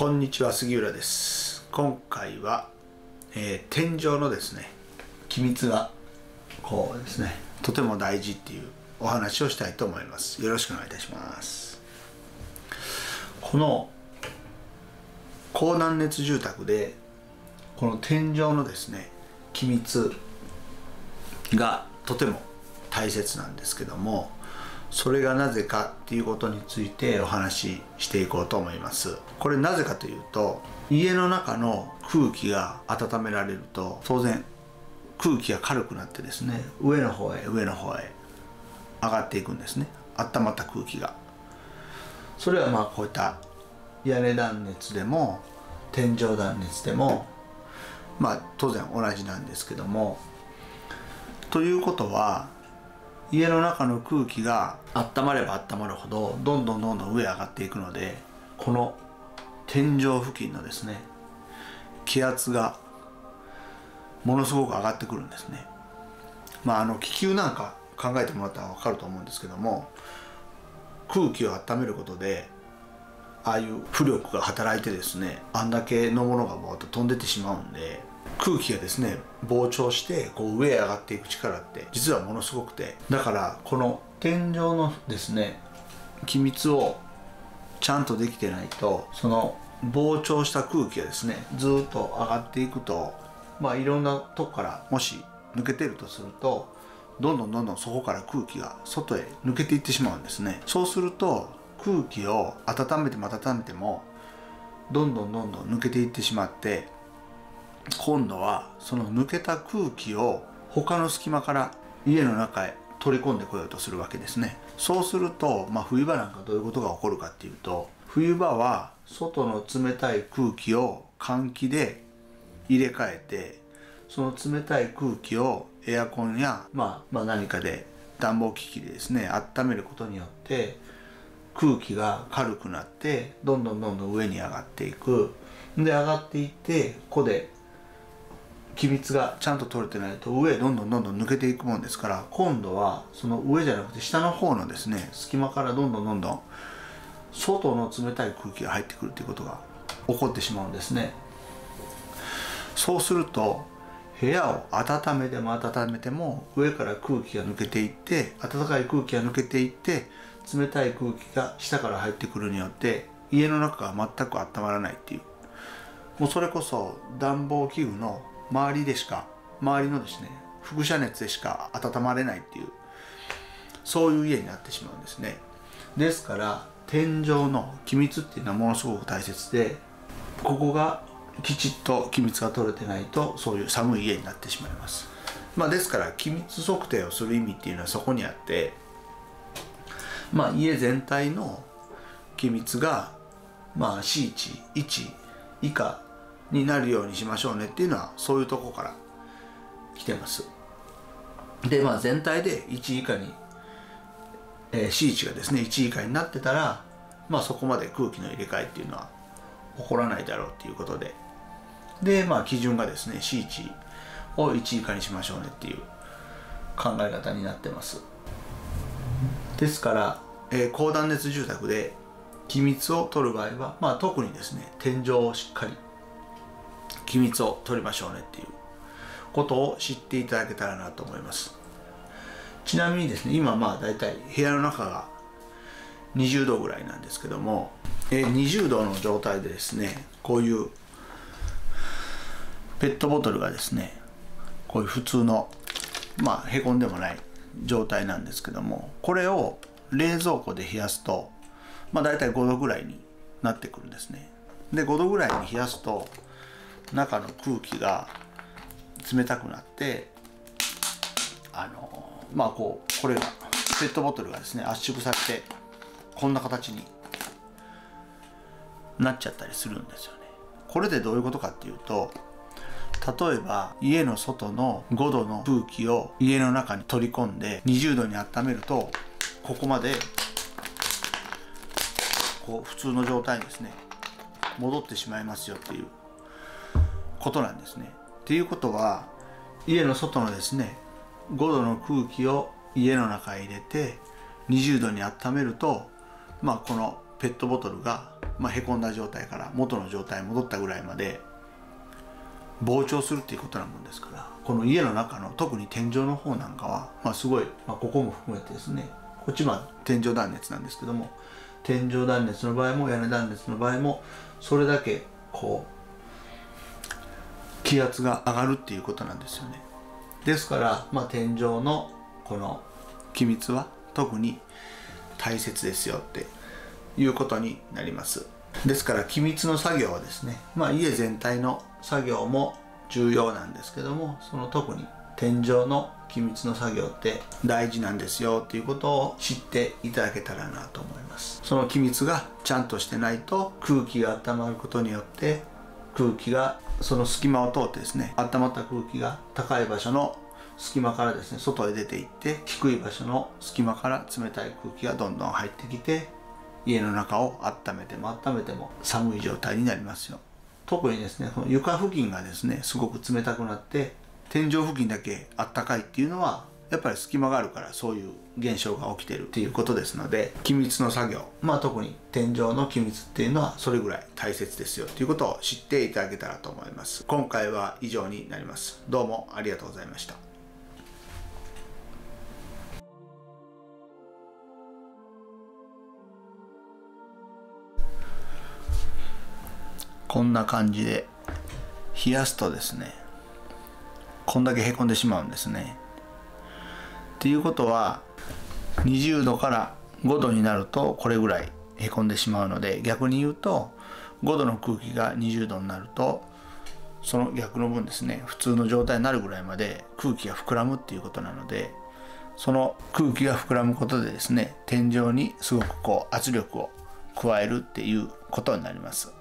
こんにちは杉浦です。今回は、えー天井のですね機密がこうですねとても大事っていうお話をしたいと思います。よろしくお願いいたします。この高断熱住宅でこの天井のですね機密がとても大切なんですけどもそれがなぜかっていうことについてお話ししていこうと思います。これなぜかというと家の中の空気が温められると当然空気が軽くなってですね上の方へ上の方へ上がっていくんですね。温まった空気が。それはまあこういった屋根断熱でも天井断熱でもまあ当然同じなんですけども。ということは家の中の空気が温まれば温まるほどどんどんどんどん上上がっていくのでこの天井付近のですね気圧がものすごく上がってくるんですね。まああの気球なんか考えてもらったら分かると思うんですけども空気を温めることでああいう浮力が働いてですねあんだけのものがボーッと飛んでてしまうんで空気がですね膨張してこう上へ上がっていく力って実はものすごくてだからこの天井のですね機密をちゃんとできてないとその膨張した空気がですねずっと上がっていくとまあいろんなとこからもし抜けてるとするとどんどんどんどんそこから空気が外へ抜けていってしまうんですね。そうすると空気を温めても温めてもどんどんどんどん抜けていってしまって今度はその抜けた空気を他の隙間から家の中へ取り込んでこようとするわけですね。そうすると、まあ、冬場なんかどういうことが起こるかっていうと冬場は外の冷たい空気を換気で入れ替えてその冷たい空気をエアコンや、まあ、まあ何かで暖房機器でですね温めることによって空気が軽くなってどんどんどんどん上に上がっていく。で上がっていってここで機密がちゃんと取れてないと上どんどんどんどん抜けていくもんですから今度はその上じゃなくて下の方のですね隙間からどんどんどんどん外の冷たい空気が入ってくるということが起こってしまうんですね。そうすると部屋を温めても温めても上から空気が抜けていって暖かい空気が抜けていって冷たい空気が下から入ってくるによって家の中が全く温まらないっていう。もうそれこそ暖房器具の周りでしか周りのですね輻射熱でしか温まれないっていうそういう家になってしまうんですね。ですから天井の機密っていうのはものすごく大切でここがきちっと機密が取れてないとそういう寒い家になってしまいます。まあですから機密測定をする意味っていうのはそこにあってまあ家全体の機密がまあ C 値1以下になるようにしましょうねっていうのはそういうとこから来てます。でまあ全体で1以下に、えー C 値がですね1以下になってたらまあそこまで空気の入れ替えっていうのは起こらないだろうっていうことで。でまあ基準がですね C 値を1以下にしましょうねっていう考え方になってます。ですから、えー高断熱住宅で機密を取る場合は、まあ、特にですね天井をしっかり機密を取りましょうねっていうことを知っていただけたらなと思います。ちなみにですね今まあ大体部屋の中が20度ぐらいなんですけども、え20度の状態でですねこういうペットボトルがですねこういう普通のまあへこんでもない状態なんですけどもこれを冷蔵庫で冷やすとまあ大体5度ぐらいになってくるんですね。で5度ぐらいに冷やすと中の空気が冷たくなってあのまあこうこれがペットボトルがですね圧縮されてこんな形になっちゃったりするんですよね。これでどういうことかっていうと例えば家の外の5度の空気を家の中に取り込んで20度に温めるとここまでこう普通の状態にですね戻ってしまいますよっていうことなんですね。っていうことは家の外のですね5度の空気を家の中へ入れて20度に温めるとまあこのペットボトルが、まあ、へこんだ状態から元の状態に戻ったぐらいまで膨張するっていうことなもんですからこの家の中の特に天井の方なんかは、まあ、すごい、まあ、ここも含めてですねこっちは天井断熱なんですけども天井断熱の場合も屋根断熱の場合もそれだけこう気圧が上がるっていうことなんですよね。ですから、まあ、天井のこの気密は特に大切ですよっていうことになります。ですから気密の作業はですね、まあ、家全体の作業も重要なんですけどもその特に天井の気密の作業って大事なんですよっていうことを知っていただけたらなと思います。その気密がちゃんとしてないと空気が温まることによって空気がその隙間を通ってですね温まった空気が高い場所の隙間からですね外へ出ていって低い場所の隙間から冷たい空気がどんどん入ってきて家の中を温めても温めても寒い状態になりますよ。特にですねこの床付近がですねすごく冷たくなって天井付近だけあったかいっていうのはやっぱり隙間があるからそういう現象が起きてるっていうことですので気密の作業まあ特に天井の気密っていうのはそれぐらい大切ですよっていうことを知っていただけたらと思います。今回は以上になります。どうもありがとうございました。こんな感じで冷やすとですねこんだけへこんでしまうんですね。ていうことは20度から5度になるとこれぐらいへこんでしまうので逆に言うと5度の空気が20度になるとその逆の分ですね普通の状態になるぐらいまで空気が膨らむっていうことなのでその空気が膨らむことでですね天井にすごくこう圧力を加えるっていうことになります。